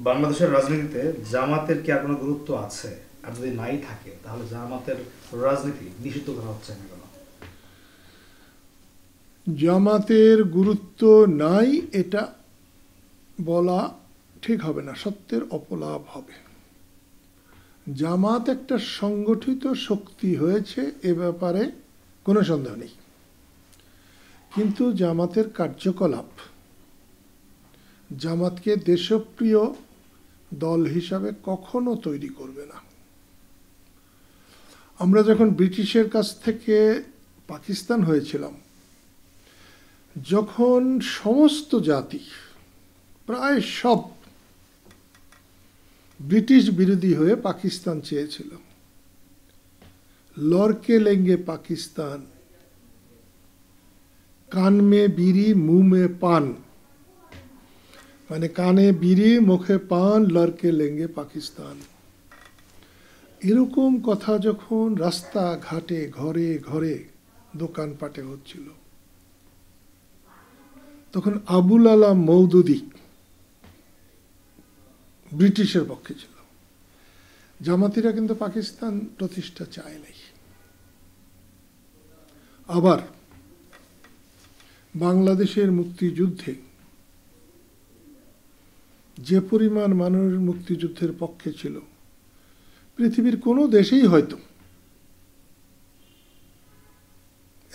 বাংলাদেশের রাজনীতিতে জামাতের কি আর কোনো গুরুত্ব আছে? আর যদি নাই থাকে, তাহলে জামাতের রাজনীতি নিষিদ্ধ করা হচ্ছে না কেন? জামাতের গুরুত্ব নাই, এটা বলা ঠিক হবে না, সত্যের অপলাপ হবে। জামাত একটা সংগঠিত শক্তি হয়েছে, এ ব্যাপারে কোনো সন্দেহ নেই। কিন্তু জামাতের কার্যকলাপ, জামাতকে দেশপ্রিয় দল হিসাবে কখনো তৈরি করবে না। আমরা যখন ব্রিটিশের কাছ থেকে পাকিস্তান হয়েছিলাম, যখন সমস্ত জাতি, প্রায় সব ব্রিটিশ বিরোধী হয়ে পাকিস্তান চেয়েছিল লড়কে লেঙ্গে পাকিস্তান কান মে বিড়ি মুখ মে পান মানে কানে বিড়ি, মুখে পান, লড়কে লেঙ্গে পাকিস্তান। এরকম কথা যখন রাস্তা ঘাটে, ঘরে ঘরে দোকানপাটে হচ্ছিল। তখন আবুল আলাম মৌদুদি ব্রিটিশের পক্ষে ছিল। জামাতিরা কিন্তু পাকিস্তান প্রতিষ্ঠা চায় নাই। আবার বাংলাদেশের মুক্তিযুদ্ধে যে পরিমাণ মানুষ মুক্তিযুদ্ধের পক্ষে ছিল, পৃথিবীর কোনো দেশেই হয়তো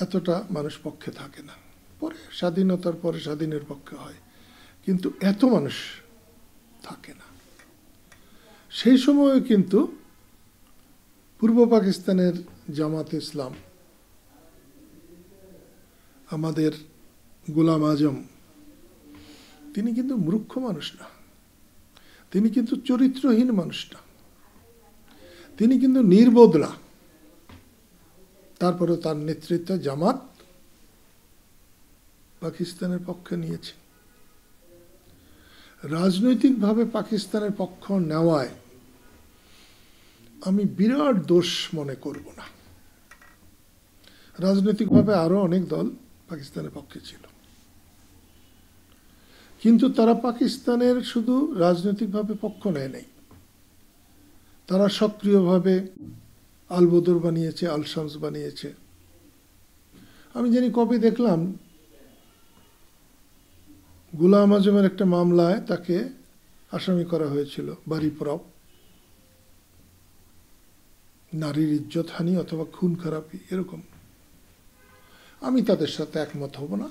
এতটা মানুষ পক্ষে থাকে না। পরে স্বাধীনতার পরে স্বাধীনের পক্ষে হয়, কিন্তু এত মানুষ থাকে না। সেই সময়ে কিন্তু পূর্ব পাকিস্তানের জামাত ইসলাম, আমাদের গোলাম আজম, তিনি কিন্তু মূর্খ মানুষ না। তিনি কিন্তু চরিত্রহীন মানুষ না তিনি কিন্তু নির্বোধরা। তারপরে তার নেতৃত্বে জামাত পাকিস্তানের পক্ষে নিয়েছে। রাজনৈতিকভাবে পাকিস্তানের পক্ষ নেওয়ায় আমি বিরাট দোষ মনে করব না। রাজনৈতিকভাবে আরও অনেক দল পাকিস্তানের পক্ষে ছিল। কিন্তু তারা পাকিস্তানের শুধু রাজনৈতিকভাবে পক্ষ নেয় নাই। তারা সক্রিয়ভাবে আলবদর বানিয়েছে, আলশামস বানিয়েছে। আমি জানি কবে দেখলাম গুলাম আজমের একটা মামলায় তাকে আসামি করা হয়েছিল, বাড়ি পরাও নারীর ইজ্জত হানি অথবা খুন খারাপি, এরকম। আমি তাদের সাথে একমত হব না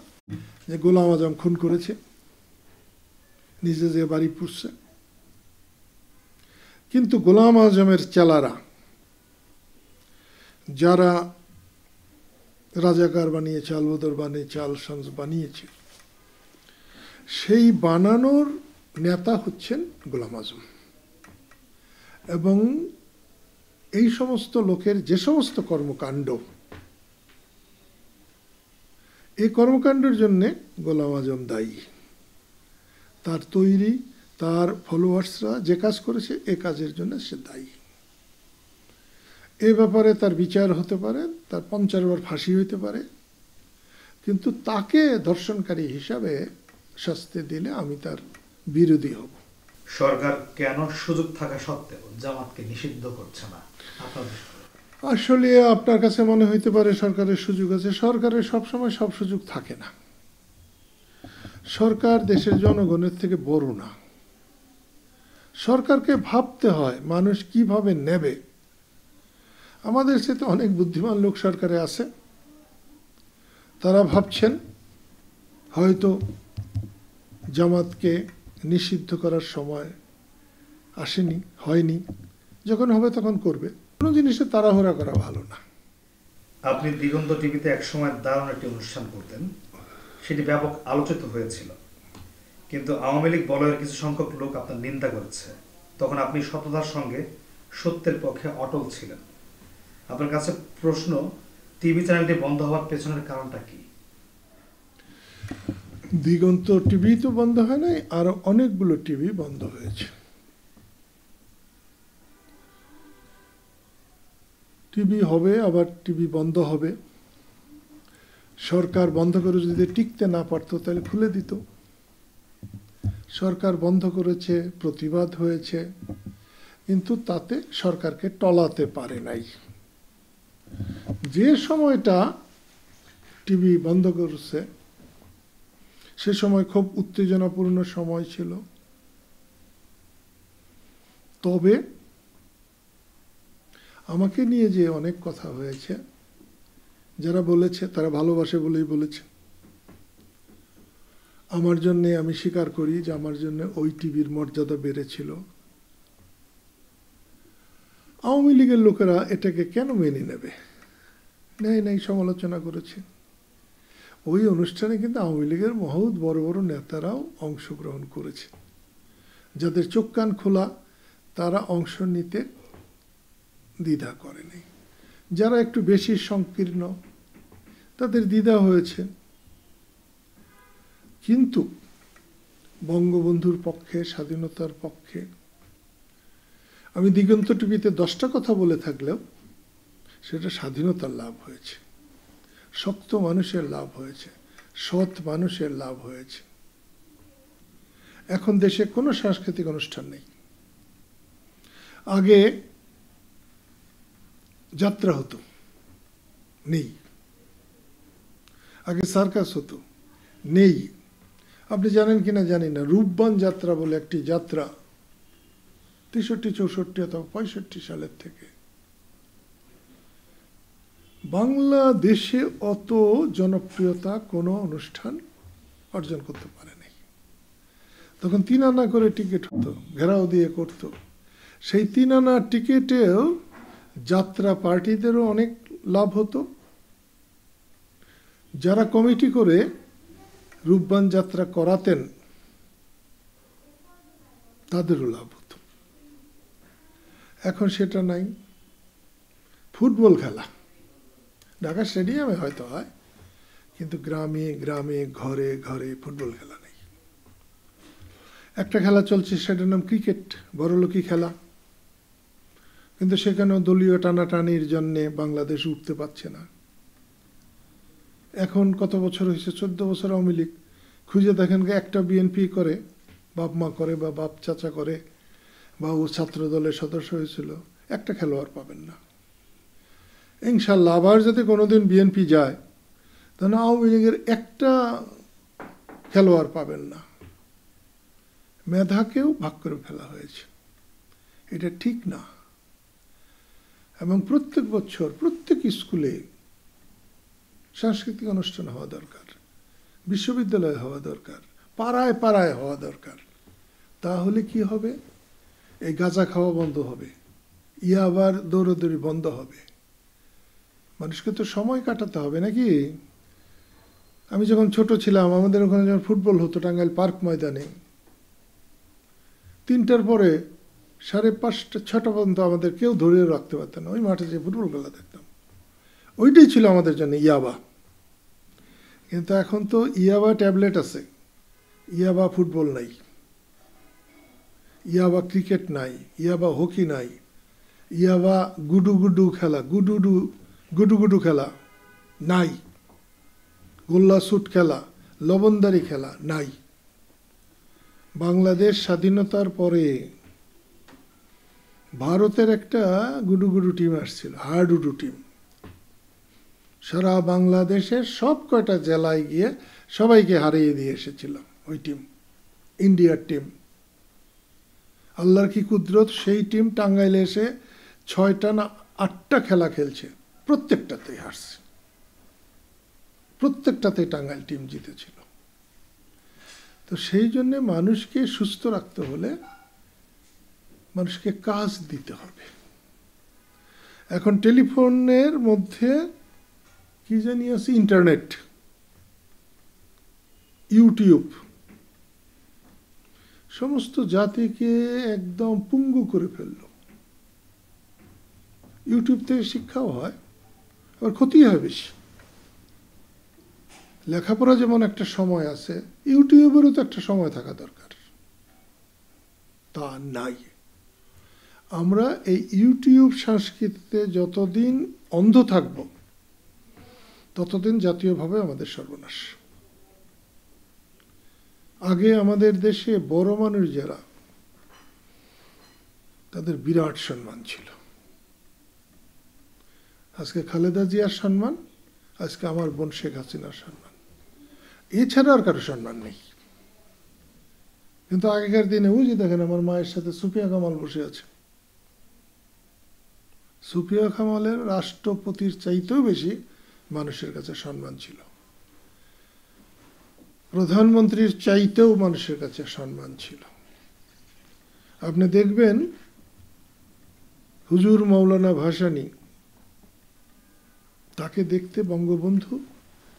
যে গোলাম আজম খুন করেছে। নিজে যে বাড়ি পুষছে। কিন্তু গোলাম আজমের চেলারা, যারা রাজাকার বানিয়েছে, আলবদর বানিয়েছে, আলশামস বানিয়েছে, সেই বানানোর নেতা হচ্ছেন গোলাম আজম। এবং এই সমস্ত লোকের যে সমস্ত কর্মকাণ্ড, এই কর্মকাণ্ডের জন্যে গোলাম আজম দায়ী। তার তৈরি তার ফলোয়ার্সরা যে কাজ করেছে এ কাজের জন্য সে দায়ী। এ ব্যাপারে তার বিচার হতে পারে তার পঞ্চাশ বার ফাঁসি হইতে পারে। কিন্তু তাকে ধর্ষণকারী হিসাবে শাস্তি দিলে আমি তার বিরোধী হব। সরকার কেন সুযোগ থাকা সত্ত্বেও জামাতকে নিষিদ্ধ করছে না? আসলে আপনার কাছে মনে হইতে পারে সরকারের সুযোগ আছে। সরকারের সবসময় সব সুযোগ থাকে না। সরকার দেশের জনগণের থেকে বড় না। সরকারকে ভাবতে হয়, মানুষ কীভাবে নেবে? আমাদের সাথে অনেক বুদ্ধিমান লোক সরকারে আছে। তারা ভাবছেন, হয়তো জামাতকে নিষিদ্ধ করার সময় আসেনি, হয়নি। যখন হবে তখন করবে। কোনো জিনিসে তাড়াহুড়া করা ভালো না। আপনি দিগন্ত টিভিতে একসময় দারুণ একটি অনুষ্ঠান করতেন। সেটি ব্যাপক আলোচিত হয়েছিল। কিন্তু আওয়ামী লীগ বলয়ের কিছু সংখ্যক লোক আপনার নিন্দা করেছে। তখন আপনি সততার সঙ্গে সত্যের পক্ষে অটল ছিলেন। আপনার কাছে প্রশ্ন, টিভি চ্যানেলটি বন্ধ হওয়ার পেছনের কারণটা কি? দিগন্ত টিভি তো বন্ধ হয় নাই, আরও অনেকগুলো টিভি বন্ধ হয়েছে। টিভি হবে, আবার টিভি বন্ধ হবে। সরকার বন্ধ করে যদি টিকতে না পারতো, তাহলে খুলে দিত। সরকার বন্ধ করেছে, প্রতিবাদ হয়েছে, কিন্তু তাতে সরকারকে টলাতে পারে নাই। যে সময়টা টিভি বন্ধ করছে, সে সময় খুব উত্তেজনাপূর্ণ সময় ছিল। তবে আমাকে নিয়ে যে অনেক কথা হয়েছে যারা বলেছে, তারা ভালোবাসে বলেই বলেছে। আমার জন্যে আমি স্বীকার করি যে, আমার জন্য ওই টিভির মর্যাদা বেড়েছিল। আওয়ামী লীগের লোকেরা এটাকে কেন মেনে নেবে? নেই নেই সমালোচনা করেছে। ওই অনুষ্ঠানে কিন্তু আওয়ামী লীগের মহৎ বড় বড় নেতারাও অংশগ্রহণ করেছে। যাদের চোখ কান খোলা, তারা অংশ নিতে দ্বিধা করেনি। যারা একটু বেশি সংকীর্ণ, তাদের দ্বিধা হয়েছে। কিন্তু বঙ্গবন্ধুর পক্ষে, স্বাধীনতার পক্ষে, আমি দিগন্ত টিভিতে দশটা কথা বলে থাকলেও সেটা স্বাধীনতার লাভ হয়েছে। শক্ত মানুষের লাভ হয়েছে, সৎ মানুষের লাভ হয়েছে। এখন দেশে কোনো সাংস্কৃতিক অনুষ্ঠান নেই। আগে যাত্রা হতো। নেই। আগে সার্কাস হতো। নেই। আপনি জানেন কিনা জানি না। রূপবান যাত্রা বলে একটি যাত্রা তেষট্টি, চৌষট্টি অথবা পঁয়ষট্টি সালের থেকে। বাংলাদেশে অত জনপ্রিয়তা কোনো অনুষ্ঠান অর্জন করতে পারেনি তখন তিন আনা করে টিকিট হতো, ঘেরাও দিয়ে করত। সেই তিন আনা টিকিটেও যাত্রা পার্টিদেরও অনেক লাভ হতো। যারা কমিটি করে রূপবান যাত্রা করাতেন, তাদেরও লাভ হতো। এখন সেটা নাই। ফুটবল খেলা। ঢাকা স্টেডিয়ামে হয়তো হয়, কিন্তু গ্রামে গ্রামে, ঘরে ঘরে ফুটবল খেলা নেই। একটা খেলা চলছে, সেটার নাম ক্রিকেট, বড়লোকি খেলা। কিন্তু সেখানেও দলীয় টানাটানির জন্যে বাংলাদেশ উঠতে পারছে না। এখন কত বছর হয়েছে? চোদ্দ বছর আওয়ামী লীগ। খুঁজে দেখেন একটা বিএনপি করে, বাপ মা করে বা বাপ চাচা করে বা ও ছাত্র দলের সদস্য হয়েছিল, একটা খেলোয়াড় পাবেন না। ইনশাল্লাহ আবার যদি কোনোদিন বিএনপি যায়, তাহলে আওয়ামী লীগের একটা খেলোয়াড় পাবেন না। মেধাকেও ভাগ করে ফেলা হয়েছে। এটা ঠিক না। এবং প্রত্যেক বছর, প্রত্যেক স্কুলে সাংস্কৃতিক অনুষ্ঠান হওয়া দরকার, বিশ্ববিদ্যালয়ে হওয়া দরকার, পাড়ায় পাড়ায় হওয়া দরকার। তাহলে কি হবে? এই গাঁজা খাওয়া বন্ধ হবে ইয়া আবার দৌড়দৌড়ি বন্ধ হবে। মানুষকে তো সময় কাটাতে হবে নাকি? আমি যখন ছোট ছিলাম, আমাদের ওখানে যখন ফুটবল হতো টাঙ্গাইল পার্ক ময়দানে, তিনটার পরে সাড়ে পাঁচটা, ছটা পর্যন্ত আমাদের কেউ ধরে রাখতে পারত না। ওই মাঠে যে ফুটবল খেলা দেখতাম। ওইটাই ছিল আমাদের জন্য ইয়াবা। কিন্তু এখন তো ইয়াবা ট্যাবলেট আছে। ইয়াবা ফুটবল নাই। ইয়াবা ক্রিকেট নাই। ইয়াবা হকি নাই। ইয়াবা গুডু গুডু খেলা গুডুডু গুডু গুডু খেলা নাই। গোল্লা সুট খেলা, লবণদারি খেলা নাই। বাংলাদেশ স্বাধীনতার পরে ভারতের একটা গুডু গুডু টিম আসছিল, হাডুডু টিম। সারা বাংলাদেশের সব কয়টা জেলায় গিয়ে সবাইকে হারিয়ে দিয়ে এসেছিল ওই টিম, ইন্ডিয়ার টিম। আল্লাহর কি কুদরত, সেই টিম টাঙ্গাইলে এসে ছয়টা না আটটা খেলা খেলছে, প্রত্যেকটাতেই হারছে। প্রত্যেকটাতে টাঙ্গাইল টিম জিতেছিল। তো সেই জন্যে মানুষকে সুস্থ রাখতে হলে মানুষকে কাজ দিতে হবে। এখন টেলিফোনের মধ্যে কি জানি আছে? ইন্টারনেট, ইউটিউব, সমস্ত জাতিকে একদম পুঙ্গু করে ফেলল। ইউটিউব থেকে শিক্ষাও হয়, আবার ক্ষতি হয় বেশি। লেখাপড়া যেমন একটা সময় আছে, ইউটিউবেরও তো একটা সময় থাকা দরকার। তা নাই। আমরা এই ইউটিউব সংস্কৃতিতে যতদিন অন্ধ থাকব, ততদিন জাতীয়ভাবে আমাদের সর্বনাশ। আগে আমাদের দেশে বড় মানুষ যারা, তাদের বিরাট সম্মান ছিল। আজকে খালেদা জিয়ার সম্মান, আজকে আমার বোন শেখ হাসিনার সম্মান। এছাড়া আর কারও সম্মান নেই। কিন্তু আগেকার দিনে যে দেখেন আমার মায়ের সাথে সুফিয়া কামাল বসে আছে। সুফিয়া কামালের রাষ্ট্রপতির চাইতেও বেশি মানুষের কাছে সম্মান ছিল। প্রধানমন্ত্রীর চাইতেও মানুষের কাছে সম্মান ছিল। আপনি দেখবেন হুজুর মৌলানা ভাসানী তাকে দেখতে বঙ্গবন্ধু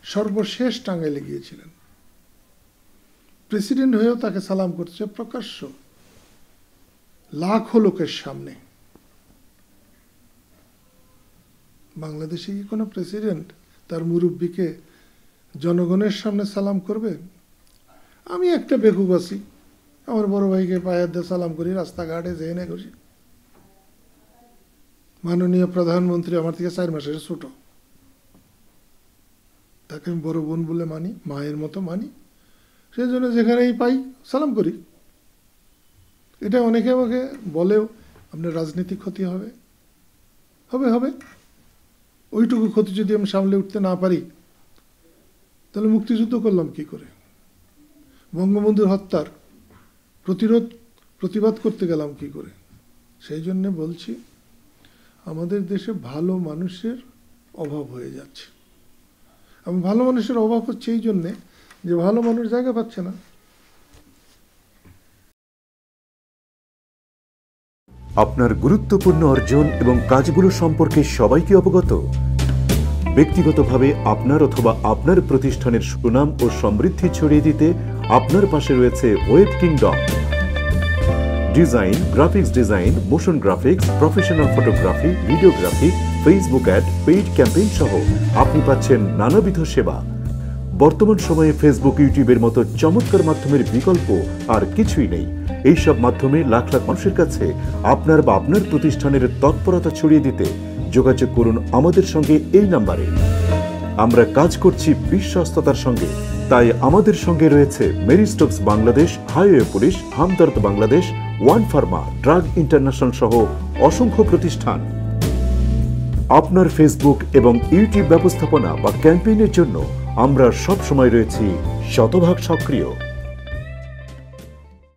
সর্বশেষ টাঙ্গাইলে গিয়েছিলেন। প্রেসিডেন্ট হয়েও তাকে সালাম করছে প্রকাশ্য লাখো লোকের সামনে। বাংলাদেশে কি কোনো প্রেসিডেন্ট তার মুরব্বীকে জনগণের সামনে সালাম করবে? আমি একটা বেকুব আছি। আমার বড় ভাইকে পায়ের দিয়ে সালাম করি, রাস্তাঘাটে যেয়ে করি মাননীয় প্রধানমন্ত্রী আমার থেকে চার মাসের ছোট। তাকে আমি বড় বোন বলে মানি, মায়ের মতো মানি। সেই জন্য যেখানেই পাই সালাম করি। এটা অনেকে আমাকে বলেও, আপনার রাজনীতিক ক্ষতি হবে। হবে হবে। ওইটুকু ক্ষতি যদি আমি সামলে উঠতে না পারি, তাহলে মুক্তিযুদ্ধ করলাম কি করে? বঙ্গবন্ধুর হত্যার প্রতিরোধ, প্রতিবাদ করতে গেলাম কি করে? সেই জন্যে বলছি, আমাদের দেশে ভালো মানুষের অভাব হয়ে যাচ্ছে। এবং ভালো মানুষের অভাব হচ্ছে এই জন্যে যে ভালো মানুষ জায়গা পাচ্ছে না। আপনার গুরুত্বপূর্ণ অর্জন এবং কাজগুলো সম্পর্কে সবাইকে অবগত? ব্যক্তিগতভাবে আপনার অথবা আপনার প্রতিষ্ঠানের সুনাম ও সমৃদ্ধি ছড়িয়ে দিতে আপনার পাশে রয়েছে web kingdom design, graphics design, motion graphics, professional photography, videography Facebook ad paid campaign সহ আপনি পাচ্ছেন নানাবিধ সেবা। বর্তমান সময়ে ফেসবুক ইউটিউবের মতো চমৎকার মাধ্যমের বিকল্প আর কিছুই নেই। এইসব মাধ্যমে লাখ লাখ মানুষের কাছে আপনার বা আপনার প্রতিষ্ঠানের তৎপরতা ছড়িয়ে দিতে যোগাযোগ করুন আমাদের সঙ্গে এই নাম্বারে। আমরা কাজ করছি বিশ্বস্ততার সঙ্গে। তাই আমাদের সঙ্গে রয়েছে মেরিস্টক্স Bangladesh, highway police, Hamdard Bangladesh, one pharma, drug international সহ অসংখ্য প্রতিষ্ঠান। আপনার ফেসবুক এবং ইউটিউব ব্যবস্থাপনা বা ক্যাম্পেইনের জন্য আমরা সব সময় রয়েছি শতভাগ সক্রিয়।